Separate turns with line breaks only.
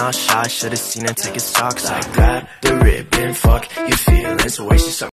not shy, should've seen her take a socks. I grab the ribbon, fuck your feelings, the way she suck